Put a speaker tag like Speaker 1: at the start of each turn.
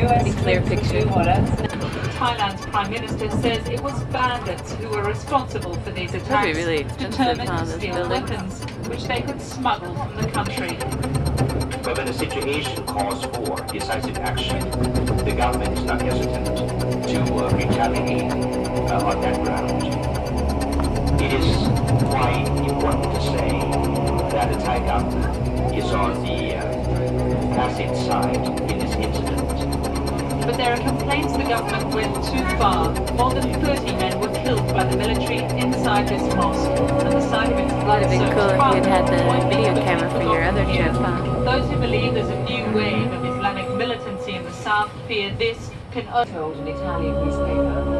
Speaker 1: Bush says
Speaker 2: clear
Speaker 1: troops
Speaker 2: picture.
Speaker 1: will do.
Speaker 3: Thailand's Prime Minister says it was bandits who were responsible for these attacks,
Speaker 2: be really
Speaker 3: determined
Speaker 2: huh,
Speaker 3: to steal
Speaker 2: buildings?
Speaker 3: weapons, which they could smuggle from the country.
Speaker 4: But when the situation calls for decisive action, the government is not hesitant to uh, retaliate uh, on that ground. It is quite important to say that the Thai government is on the uh, passive side
Speaker 3: there are complaints the government went too far. More than 30 men were killed by the military inside this mosque, and the site of its
Speaker 2: Would have been
Speaker 3: blood-soaked
Speaker 2: cool if
Speaker 3: carpet
Speaker 2: you'd had the video camera for your other
Speaker 3: here.
Speaker 2: trip, huh?
Speaker 3: Those who believe there's a new wave of Islamic militancy in the south fear this can
Speaker 1: told an Italian newspaper